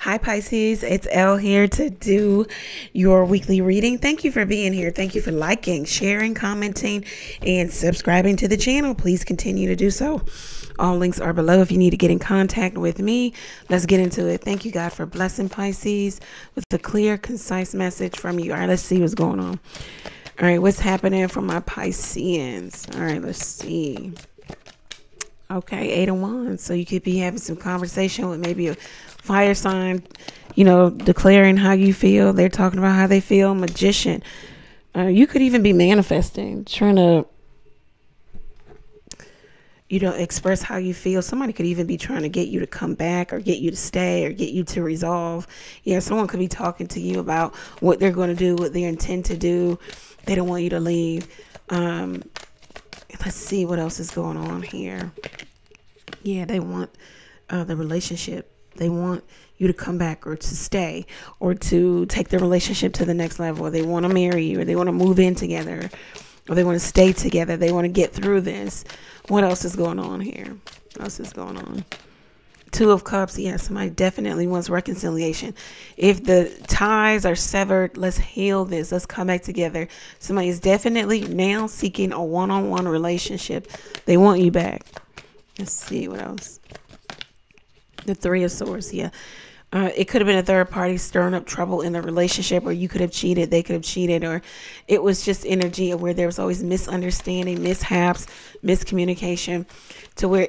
Hi, Pisces. It's Elle here to do your weekly reading. Thank you for being here. Thank you for liking, sharing, commenting, and subscribing to the channel. Please continue to do so. All links are below if you need to get in contact with me. Let's get into it. Thank you, God, for blessing Pisces with a clear, concise message from you. All right, let's see what's going on. All right, what's happening for my Pisceans? All right, let's see. Okay, eight and one. So you could be having some conversation with maybe a fire sign, you know, declaring how you feel. They're talking about how they feel. Magician. Uh, you could even be manifesting, trying to, you know, express how you feel. Somebody could even be trying to get you to come back or get you to stay or get you to resolve. Yeah, someone could be talking to you about what they're going to do, what they intend to do. They don't want you to leave. Um, let's see what else is going on here. Yeah, they want uh, the relationship they want you to come back or to stay or to take the relationship to the next level. Or they want to marry you or they want to move in together or they want to stay together. They want to get through this. What else is going on here? What else is going on? Two of Cups. Yeah, somebody definitely wants reconciliation. If the ties are severed, let's heal this. Let's come back together. Somebody is definitely now seeking a one on one relationship. They want you back. Let's see what else. The Three of Swords, yeah. Uh, it could have been a third party stirring up trouble in a relationship, or you could have cheated, they could have cheated, or it was just energy of where there was always misunderstanding, mishaps, miscommunication, to where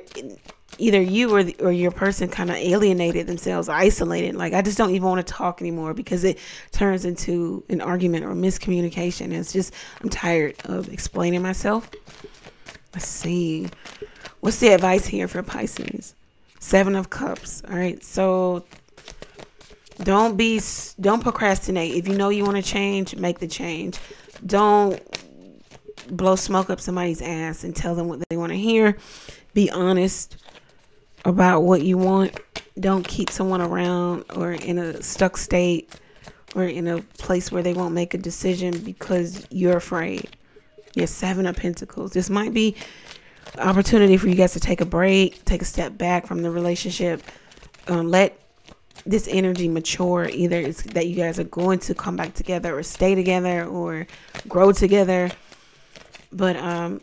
either you or the, or your person kind of alienated themselves, isolated. Like I just don't even want to talk anymore because it turns into an argument or miscommunication. It's just I'm tired of explaining myself. Let's see, what's the advice here for Pisces? Seven of Cups. All right. So don't be, don't procrastinate. If you know you want to change, make the change. Don't blow smoke up somebody's ass and tell them what they want to hear. Be honest about what you want. Don't keep someone around or in a stuck state or in a place where they won't make a decision because you're afraid. Yes, Seven of Pentacles. This might be opportunity for you guys to take a break, take a step back from the relationship. Um, let this energy mature. Either it's that you guys are going to come back together or stay together or grow together. But um,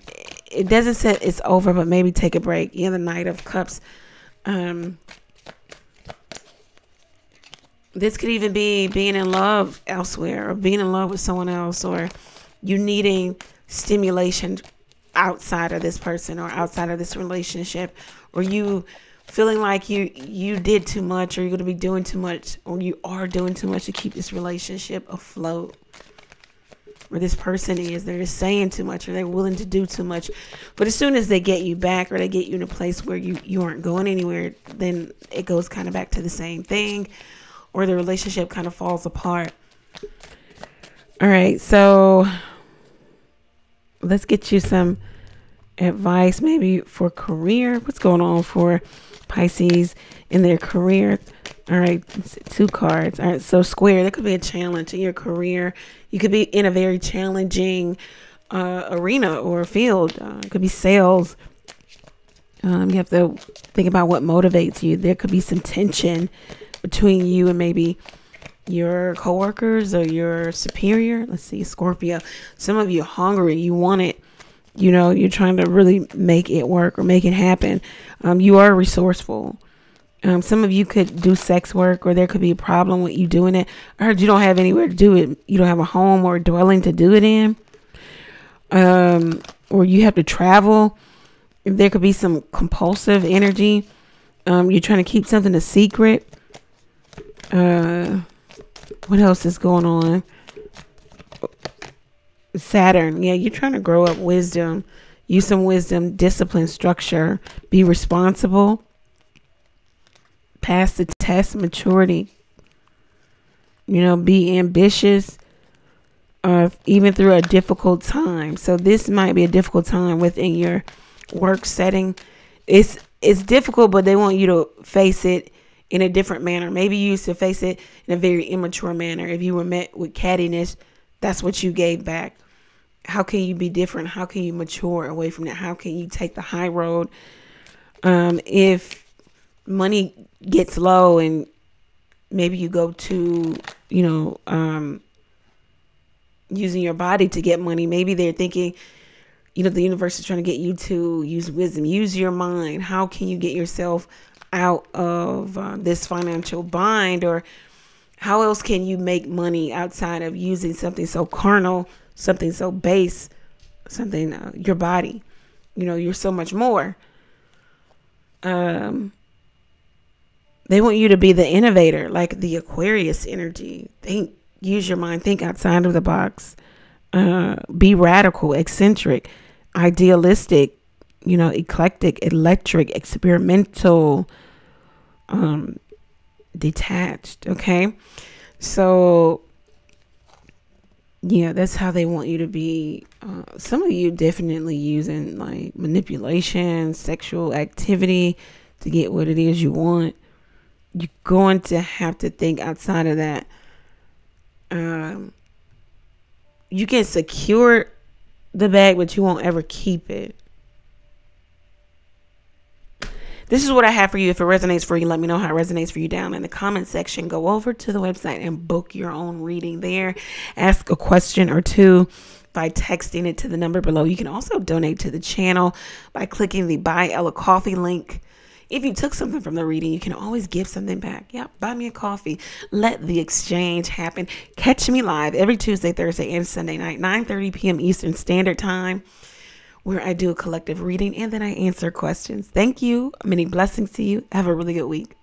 it doesn't say it's over, but maybe take a break. Yeah, the Knight of Cups. Um, this could even be being in love elsewhere or being in love with someone else or you needing stimulation outside of this person or outside of this relationship or you feeling like you you did too much or you're going to be doing too much or you are doing too much to keep this relationship afloat or this person is they're just saying too much or they're willing to do too much. But as soon as they get you back or they get you in a place where you you aren't going anywhere then it goes kind of back to the same thing or the relationship kind of falls apart. All right so let's get you some advice maybe for career. What's going on for Pisces in their career? All right, two cards. All right, so square, that could be a challenge in your career. You could be in a very challenging uh, arena or field. Uh, it could be sales. Um, you have to think about what motivates you. There could be some tension between you and maybe your coworkers or your superior. Let's see, Scorpio. Some of you hungry. You want it. You know, you're trying to really make it work or make it happen. Um, you are resourceful. Um, some of you could do sex work, or there could be a problem with you doing it. I heard you don't have anywhere to do it. You don't have a home or a dwelling to do it in. Um, or you have to travel. There could be some compulsive energy. Um, you're trying to keep something a secret. Uh, what else is going on? Saturn. Yeah, you're trying to grow up wisdom. Use some wisdom, discipline, structure. Be responsible. Pass the test, maturity. You know, be ambitious. Uh, even through a difficult time. So this might be a difficult time within your work setting. It's it's difficult, but they want you to face it in a different manner. Maybe you used to face it in a very immature manner. If you were met with cattiness, that's what you gave back. How can you be different? How can you mature away from that? How can you take the high road? Um, if money gets low and maybe you go to, you know, um, using your body to get money. Maybe they're thinking, you know, the universe is trying to get you to use wisdom, use your mind. How can you get yourself out of uh, this financial bind? Or how else can you make money outside of using something so carnal, something so base, something, uh, your body? You know, you're so much more. Um, they want you to be the innovator, like the Aquarius energy. Think, use your mind, think outside of the box, uh, be radical, eccentric, idealistic, you know, eclectic, electric, experimental, um, detached. Okay. So, yeah, that's how they want you to be. Uh, some of you definitely using like manipulation, sexual activity to get what it is you want you're going to have to think outside of that. Um, you can secure the bag, but you won't ever keep it. This is what I have for you. If it resonates for you, let me know how it resonates for you down in the comment section. Go over to the website and book your own reading there. Ask a question or two by texting it to the number below. You can also donate to the channel by clicking the Buy Elle a Coffee link if you took something from the reading, you can always give something back. Yep, buy me a coffee. Let the exchange happen. Catch me live every Tuesday, Thursday, and Sunday night, 9 30 p.m. Eastern Standard Time, where I do a collective reading and then I answer questions. Thank you. Many blessings to you. Have a really good week.